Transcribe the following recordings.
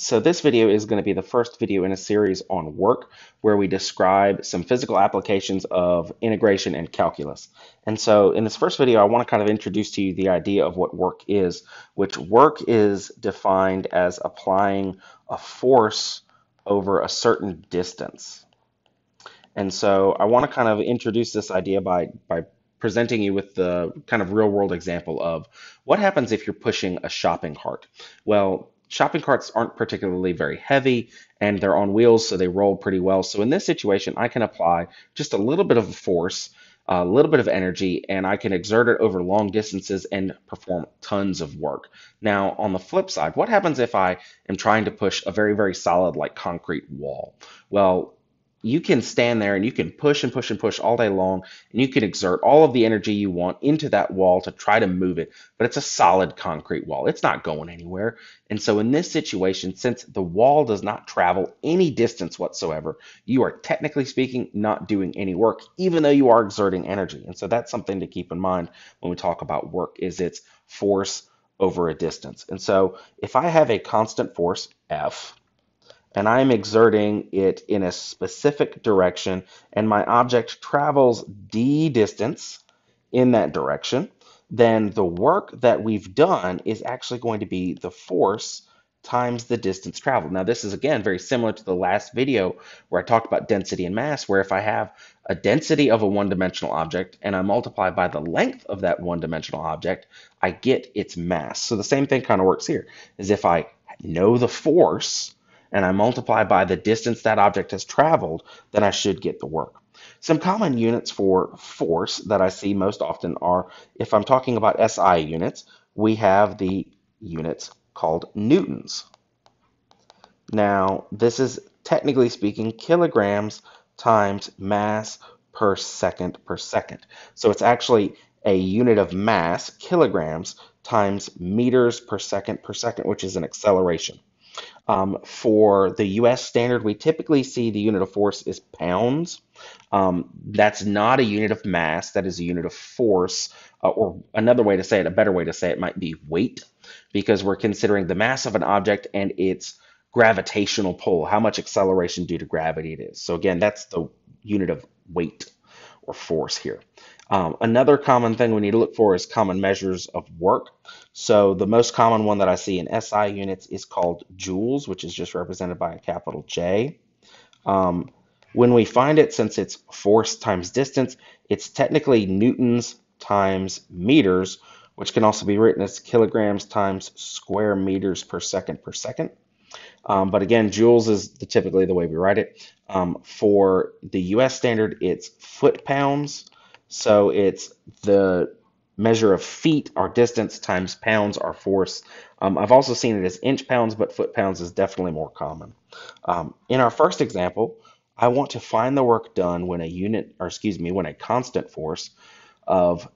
So this video is going to be the first video in a series on work where we describe some physical applications of integration and calculus. And so in this first video, I want to kind of introduce to you the idea of what work is, which work is defined as applying a force over a certain distance. And so I want to kind of introduce this idea by, by presenting you with the kind of real world example of what happens if you're pushing a shopping cart. Well, shopping carts aren't particularly very heavy and they're on wheels, so they roll pretty well. So in this situation, I can apply just a little bit of force, a little bit of energy, and I can exert it over long distances and perform tons of work. Now, on the flip side, what happens if I am trying to push a very, very solid like concrete wall? Well, you can stand there and you can push and push and push all day long and you can exert all of the energy you want into that wall to try to move it but it's a solid concrete wall. It's not going anywhere. And so in this situation since the wall does not travel any distance whatsoever you are technically speaking not doing any work even though you are exerting energy. And so that's something to keep in mind when we talk about work is its force over a distance. And so if i have a constant force f and I'm exerting it in a specific direction, and my object travels d distance in that direction, then the work that we've done is actually going to be the force times the distance traveled. Now, this is again very similar to the last video where I talked about density and mass, where if I have a density of a one dimensional object and I multiply by the length of that one dimensional object, I get its mass. So the same thing kind of works here, is if I know the force, and I multiply by the distance that object has traveled, then I should get the work. Some common units for force that I see most often are, if I'm talking about SI units, we have the units called newtons. Now, this is technically speaking kilograms times mass per second per second. So it's actually a unit of mass, kilograms, times meters per second per second, which is an acceleration. Um, for the US standard, we typically see the unit of force is pounds. Um, that's not a unit of mass, that is a unit of force. Uh, or another way to say it, a better way to say it might be weight, because we're considering the mass of an object and its gravitational pull, how much acceleration due to gravity it is. So again, that's the unit of weight or force here. Um, another common thing we need to look for is common measures of work. So the most common one that I see in SI units is called joules, which is just represented by a capital J. Um, when we find it, since it's force times distance, it's technically newtons times meters, which can also be written as kilograms times square meters per second per second. Um, but again, joules is the, typically the way we write it. Um, for the US standard, it's foot pounds. So it's the measure of feet, our distance, times pounds, our force. Um, I've also seen it as inch pounds, but foot pounds is definitely more common. Um, in our first example, I want to find the work done when a unit, or excuse me, when a constant force of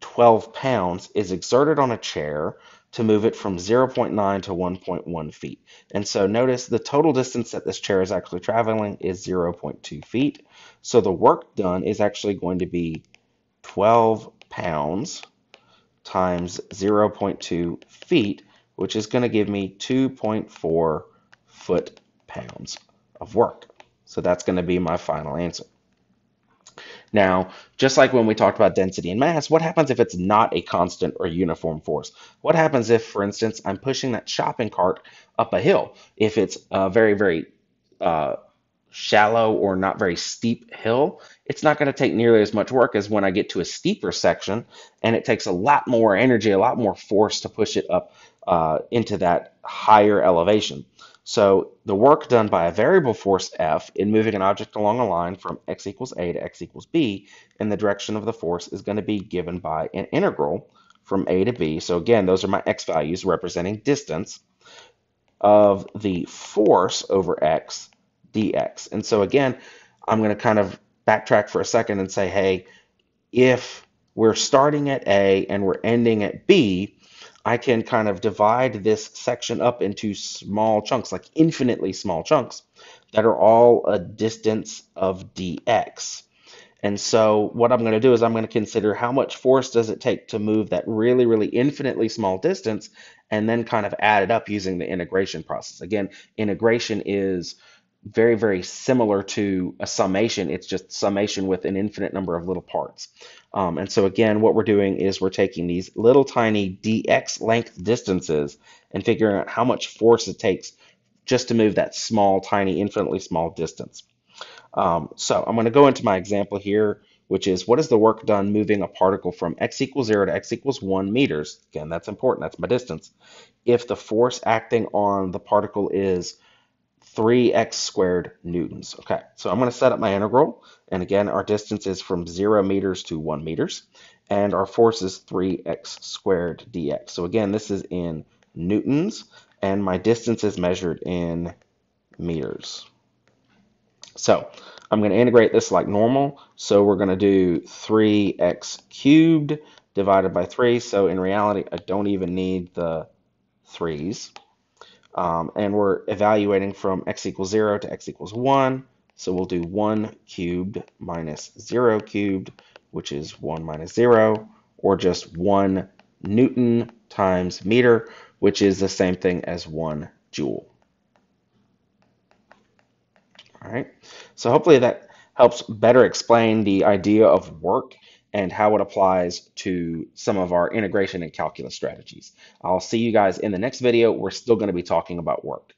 12 pounds is exerted on a chair to move it from 0.9 to 1.1 feet. And so notice the total distance that this chair is actually traveling is 0.2 feet. So the work done is actually going to be 12 pounds times 0.2 feet, which is going to give me 2.4 foot pounds of work. So that's going to be my final answer. Now, just like when we talked about density and mass, what happens if it's not a constant or uniform force? What happens if, for instance, I'm pushing that shopping cart up a hill? If it's a very, very uh, shallow or not very steep hill, it's not going to take nearly as much work as when I get to a steeper section, and it takes a lot more energy, a lot more force to push it up uh, into that higher elevation. So the work done by a variable force F in moving an object along a line from x equals a to x equals b in the direction of the force is going to be given by an integral from a to b. So again, those are my x values representing distance of the force over x dx. And so again, I'm going to kind of backtrack for a second and say, hey, if we're starting at A and we're ending at B, I can kind of divide this section up into small chunks, like infinitely small chunks, that are all a distance of dx. And so what I'm going to do is I'm going to consider how much force does it take to move that really, really infinitely small distance and then kind of add it up using the integration process. Again, integration is very, very similar to a summation. It's just summation with an infinite number of little parts. Um, and so again, what we're doing is we're taking these little tiny dx length distances and figuring out how much force it takes just to move that small, tiny, infinitely small distance. Um, so I'm going to go into my example here, which is what is the work done moving a particle from x equals 0 to x equals 1 meters? Again, that's important. That's my distance. If the force acting on the particle is 3x squared newtons. Okay, so I'm going to set up my integral. And again, our distance is from 0 meters to 1 meters. And our force is 3x squared dx. So again, this is in newtons. And my distance is measured in meters. So I'm going to integrate this like normal. So we're going to do 3x cubed divided by 3. So in reality, I don't even need the 3's. Um, and we're evaluating from x equals 0 to x equals 1. So we'll do 1 cubed minus 0 cubed, which is 1 minus 0, or just 1 Newton times meter, which is the same thing as 1 joule. All right, so hopefully that helps better explain the idea of work and how it applies to some of our integration and calculus strategies. I'll see you guys in the next video. We're still going to be talking about work.